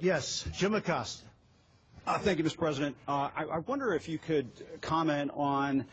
Yes, Jim Acosta. Uh, thank you, Mr. President. Uh, I, I, wonder if you could comment on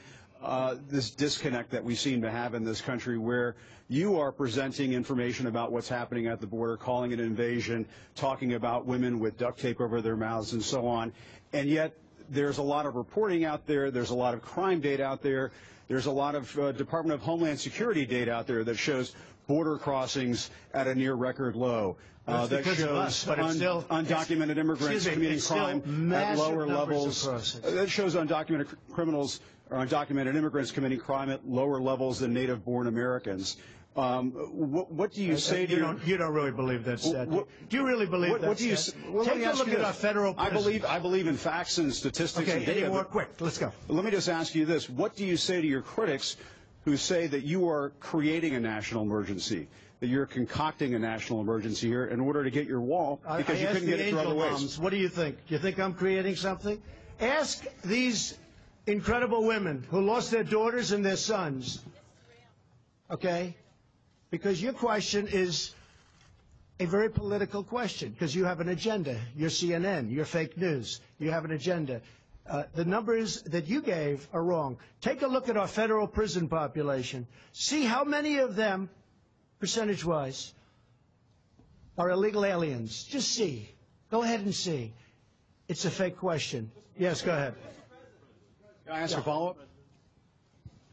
uh, this disconnect that we seem to have in this country where you are presenting information about what's happening at the border, calling it an invasion, talking about women with duct tape over their mouths and so on, and yet there's a lot of reporting out there, there's a lot of crime data out there, there's a lot of uh, Department of Homeland Security data out there that shows border crossings at a near record low. Uh, that shows us, un still, undocumented immigrants me, committing crime at lower levels. Uh, that shows undocumented criminals or undocumented immigrants committing crime at lower levels than native-born Americans. Um, what, what, do you uh, say to you your, don't, you don't really believe. What, do you really believe what, that's what do you, well, Take a look at our federal I believe, I believe in facts and statistics okay, and data. Any more quick. Let's go. Let me just ask you this. What do you say to your critics who say that you are creating a national emergency, that you're concocting a national emergency here in order to get your wall because I, you couldn't get it through other ways? What do you think? Do you think I'm creating something? Ask these incredible women who lost their daughters and their sons, okay? Because your question is a very political question because you have an agenda. You're CNN. You're fake news. You have an agenda. Uh, the numbers that you gave are wrong. Take a look at our federal prison population. See how many of them, percentage-wise, are illegal aliens. Just see. Go ahead and see. It's a fake question. Yes, go ahead. Can I ask yeah. a follow-up?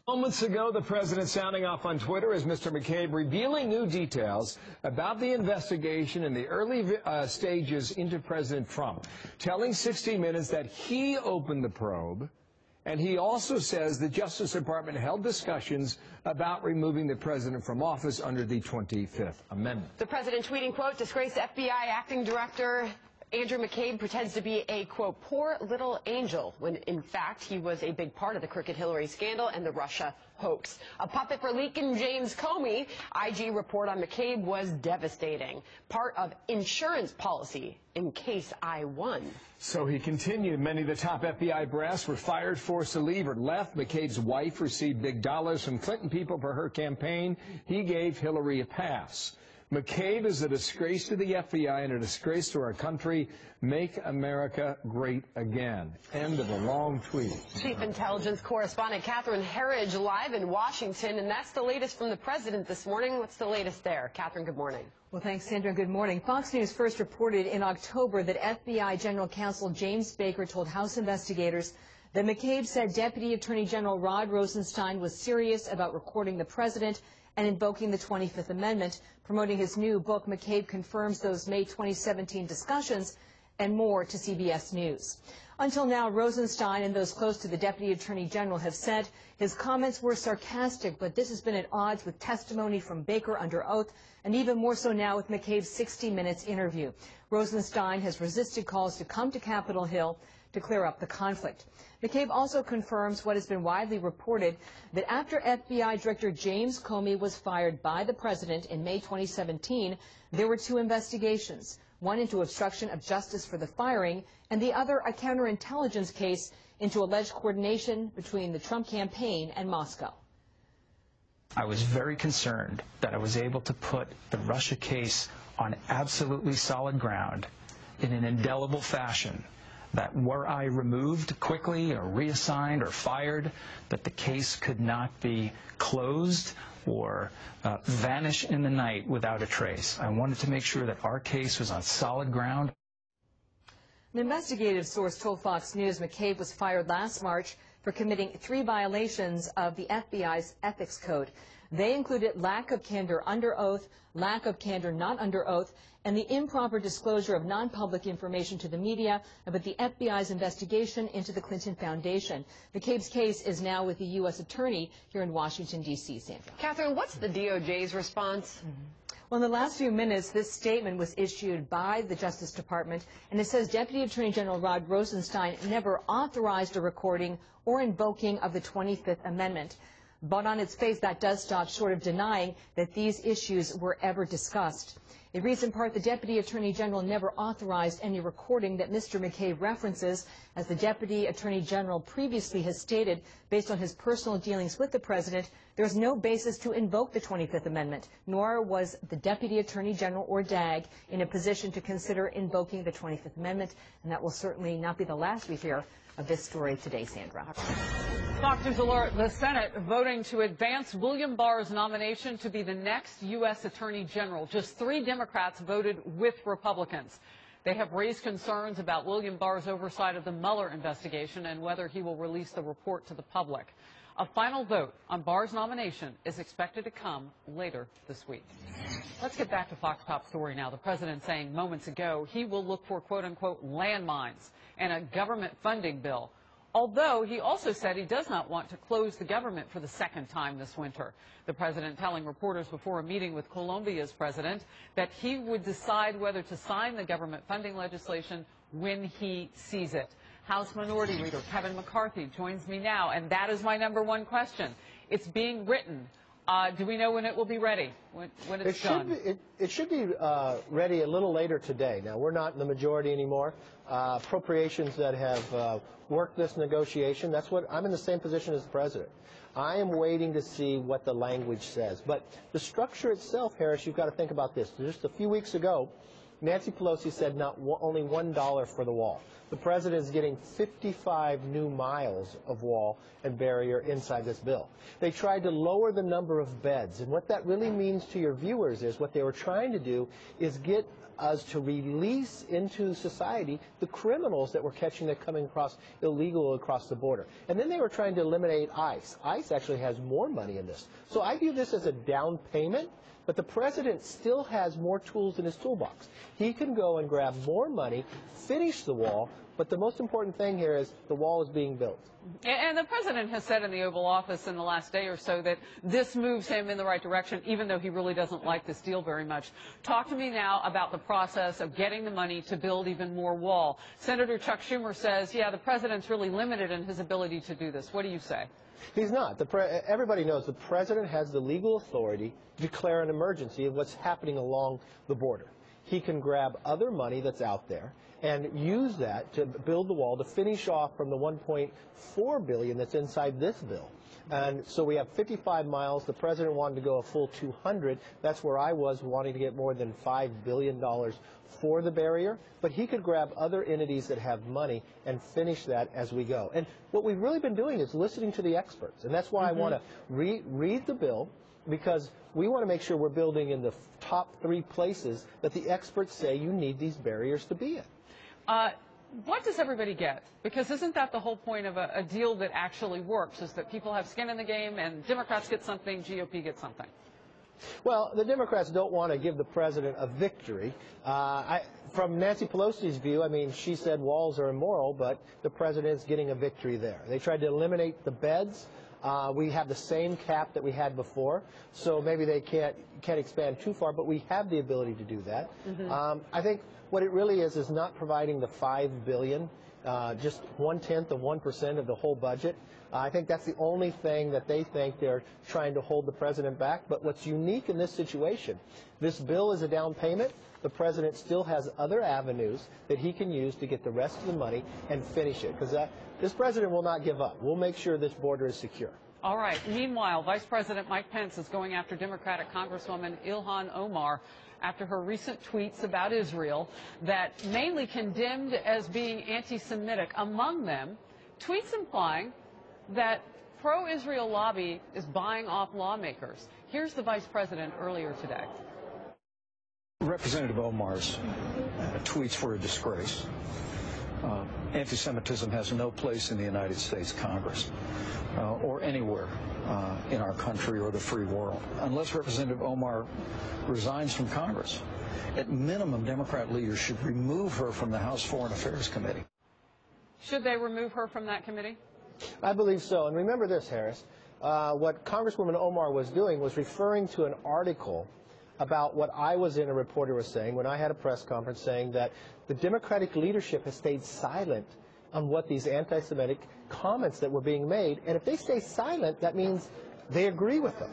Moments ago, the president sounding off on Twitter as Mr. McCabe revealing new details about the investigation in the early uh, stages into President Trump, telling 60 Minutes that he opened the probe. And he also says the Justice Department held discussions about removing the president from office under the 25th Amendment. The president tweeting, quote, disgraced FBI acting director Andrew McCabe pretends to be a, quote, poor little angel, when in fact he was a big part of the Crooked Hillary scandal and the Russia hoax. A puppet for leaking James Comey, IG report on McCabe was devastating. Part of insurance policy in case I won. So he continued. Many of the top FBI brass were fired, forced to leave, or left. McCabe's wife received big dollars from Clinton people for her campaign. He gave Hillary a pass. McCabe is a disgrace to the FBI and a disgrace to our country. Make America great again. End of a long tweet. Chief Intelligence Correspondent Catherine Herridge live in Washington, and that's the latest from the president this morning. What's the latest there? Catherine, good morning. Well, thanks, Sandra. Good morning. Fox News first reported in October that FBI General Counsel James Baker told House investigators that McCabe said Deputy Attorney General Rod Rosenstein was serious about recording the president and invoking the 25th Amendment. Promoting his new book, McCabe confirms those May 2017 discussions and more to CBS News. Until now, Rosenstein and those close to the Deputy Attorney General have said his comments were sarcastic, but this has been at odds with testimony from Baker under oath, and even more so now with McCabe's 60 Minutes interview. Rosenstein has resisted calls to come to Capitol Hill to clear up the conflict. McCabe also confirms what has been widely reported that after FBI Director James Comey was fired by the president in May 2017, there were two investigations, one into obstruction of justice for the firing, and the other a counterintelligence case into alleged coordination between the Trump campaign and Moscow. I was very concerned that I was able to put the Russia case on absolutely solid ground in an indelible fashion that were I removed quickly or reassigned or fired, that the case could not be closed or uh, vanish in the night without a trace. I wanted to make sure that our case was on solid ground. An investigative source told Fox News McCabe was fired last March for committing three violations of the FBI's ethics code. They included lack of candor under oath, lack of candor not under oath, and the improper disclosure of non-public information to the media about the FBI's investigation into the Clinton Foundation. McCabe's case is now with the U.S. Attorney here in Washington, D.C. Sandra. Catherine, what's the DOJ's response? Mm -hmm. Well, in the last few minutes, this statement was issued by the Justice Department, and it says Deputy Attorney General Rod Rosenstein never authorized a recording or invoking of the 25th Amendment. But on its face, that does stop short of denying that these issues were ever discussed. It reads in part the Deputy Attorney General never authorized any recording that Mr. McCabe references, as the Deputy Attorney General previously has stated, based on his personal dealings with the President, There's no basis to invoke the 25th Amendment, nor was the Deputy Attorney General or DAG in a position to consider invoking the 25th Amendment, and that will certainly not be the last we hear of this story today, Sandra. News Alert, the Senate voting to advance William Barr's nomination to be the next U.S. Attorney General. Just three Democrats voted with Republicans. They have raised concerns about William Barr's oversight of the Mueller investigation and whether he will release the report to the public. A final vote on Barr's nomination is expected to come later this week. Let's get back to Fox Top story now. The president saying moments ago he will look for quote unquote landmines and a government funding bill. Although he also said he does not want to close the government for the second time this winter. The president telling reporters before a meeting with Colombia's president that he would decide whether to sign the government funding legislation when he sees it. House Minority Leader Kevin McCarthy joins me now, and that is my number one question. It's being written. Uh, do we know when it will be ready? When, when It it's should, done? be, it, it should be uh, ready a little later today. Now, we're not in the majority anymore. Uh, appropriations that have uh, worked this negotiation, that's what I'm in the same position as the president. I am waiting to see what the language says. But the structure itself, Harris, you've got to think about this. Just a few weeks ago, Nancy Pelosi said not only one dollar for the wall. The president is getting 55 new miles of wall and barrier inside this bill. They tried to lower the number of beds, and what that really means to your viewers is what they were trying to do is get us to release into society the criminals that we're catching that coming across illegal across the border. And then they were trying to eliminate ICE. ICE actually has more money in this. So I view this as a down payment but the president still has more tools in his toolbox. He can go and grab more money, finish the wall, but the most important thing here is the wall is being built. And the president has said in the Oval Office in the last day or so that this moves him in the right direction, even though he really doesn't like this deal very much. Talk to me now about the process of getting the money to build even more wall. Senator Chuck Schumer says, yeah, the president's really limited in his ability to do this. What do you say? He's not. The pre- everybody knows the president has the legal authority to declare an emergency of what's happening along the border. He can grab other money that's out there and use that to build the wall to finish off from the 1.4 billion that's inside this bill. And so we have 55 miles. The president wanted to go a full 200. That's where I was wanting to get more than $5 billion for the barrier. But he could grab other entities that have money and finish that as we go. And what we've really been doing is listening to the experts. And that's why I mm-hmm. want to re- read the bill because we want to make sure we're building in the top three places that the experts say you need these barriers to be in. Uh, what does everybody get? Because isn't that the whole point of a, a deal that actually works, is that people have skin in the game and Democrats get something, GOP gets something? Well, the Democrats don't want to give the president a victory. Uh, I, from Nancy Pelosi's view, I mean, she said walls are immoral, but the president's getting a victory there. They tried to eliminate the beds. Uh, we have the same cap that we had before, so maybe they can't can't expand too far, but we have the ability to do that. Um, I think what it really is is not providing the five billion, uh, just one tenth of one percent of the whole budget. Uh, I think that's the only thing that they think they're trying to hold the president back. But what's unique in this situation, this bill is a down payment. The president still has other avenues that he can use to get the rest of the money and finish it. Because this president will not give up. We'll make sure this border is secure. All right. Meanwhile, Vice President Mike Pence is going after Democratic Congresswoman Ilhan Omar after her recent tweets about Israel that mainly condemned as being anti-Semitic. Among them, tweets implying that pro-Israel lobby is buying off lawmakers. Here's the vice president earlier today. Representative Omar's uh, tweets were a disgrace. Uh, anti-Semitism has no place in the United States Congress uh, or anywhere uh, in our country or the free world. Unless Representative Omar resigns from Congress, at minimum, Democrat leaders should remove her from the House Foreign Affairs Committee. Should they remove her from that committee? I believe so. And remember this, Harris. Uh, what Congresswoman Omar was doing was referring to an article about what I was in, a reporter was saying, when I had a press conference saying that the Democratic leadership has stayed silent on what these anti Semitic comments that were being made. And if they stay silent, that means they agree with them.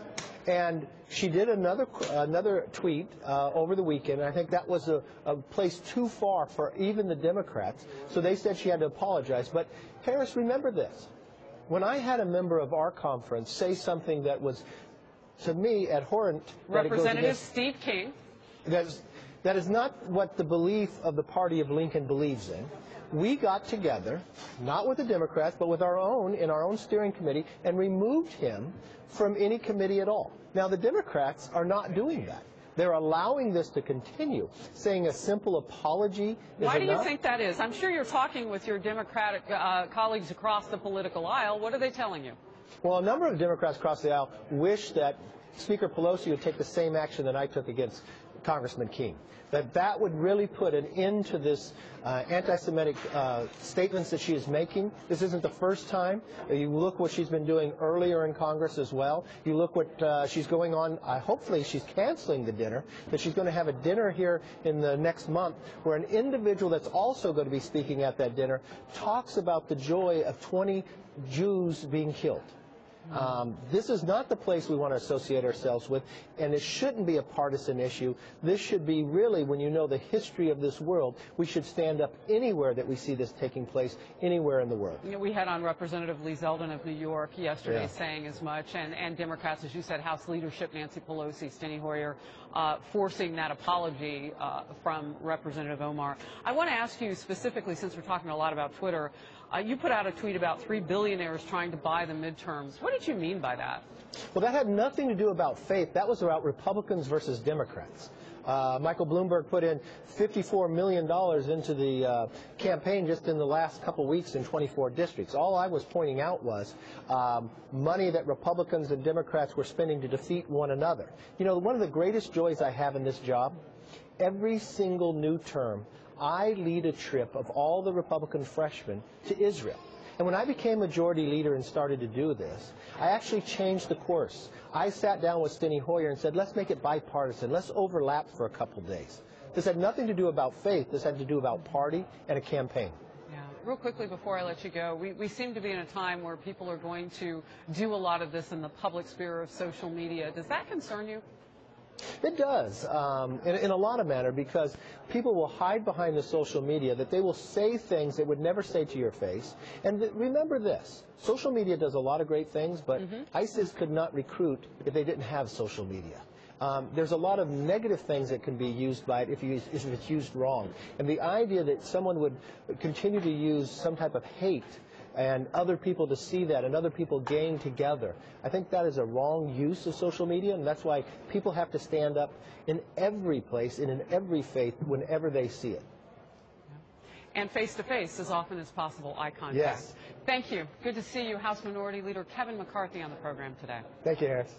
And she did another another tweet uh, over the weekend. And I think that was a, a place too far for even the Democrats. So they said she had to apologize. But Harris, remember this: When I had a member of our conference say something that was, to me, abhorrent, that it goes Representative Steve King. that is, that is not what the belief of the party of Lincoln believes in. We got together, not with the Democrats, but with our own, in our own steering committee, and removed him from any committee at all. Now, the Democrats are not doing that. They're allowing this to continue, saying a simple apology is Why do you think that is? I'm sure you're talking with your Democratic uh, colleagues across the political aisle. What are they telling you? Well, a number of Democrats across the aisle wish that Speaker Pelosi would take the same action that I took against Congressman King. That that would really put an end to this uh, anti-Semitic uh, statements that she is making. This isn't the first time. You look what she's been doing earlier in Congress as well. You look what uh, she's going on. Uh, hopefully, she's canceling the dinner. That she's going to have a dinner here in the next month, where an individual that's also going to be speaking at that dinner talks about the joy of 20 Jews being killed. Um, this is not the place we want to associate ourselves with, and it shouldn't be a partisan issue. This should be really, when you know the history of this world, we should stand up anywhere that we see this taking place, anywhere in the world. You know, we had on Representative Lee Zeldin of New York yesterday Yeah. saying as much, and, and Democrats, as you said, House leadership, Nancy Pelosi, Steny Hoyer, uh, forcing that apology uh, from Representative Omar. I want to ask you specifically, since we're talking a lot about Twitter, uh, you put out a tweet about three billionaires trying to buy the midterms. What did you mean by that? Well, that had nothing to do about faith. That was about Republicans versus Democrats. Uh, Michael Bloomberg put in $54 million into the uh, campaign just in the last couple weeks in 24 districts. All I was pointing out was um, money that Republicans and Democrats were spending to defeat one another. You know, one of the greatest joys I have in this job, every single new term, I lead a trip of all the Republican freshmen to Israel. And when I became majority leader and started to do this, I actually changed the course. I sat down with Steny Hoyer and said, let's make it bipartisan. Let's overlap for a couple days. This had nothing to do about faith. This had to do about party and a campaign. Yeah. Real quickly before I let you go, we, we seem to be in a time where people are going to do a lot of this in the public sphere of social media. Does that concern you? It does, um, in, in a lot of manner, because people will hide behind the social media that they will say things they would never say to your face. And th- remember this: social media does a lot of great things, but ISIS could not recruit if they didn't have social media. Um, there's a lot of negative things that can be used by it if, you, if it's used wrong. And the idea that someone would continue to use some type of hate and other people to see that and other people gang together. I think that is a wrong use of social media, and that's why people have to stand up in every place and in every faith whenever they see it. And face to face as often as possible, eye contact. Yes. Thank you. Good to see you, House Minority Leader Kevin McCarthy, on the program today. Thank you, Harris.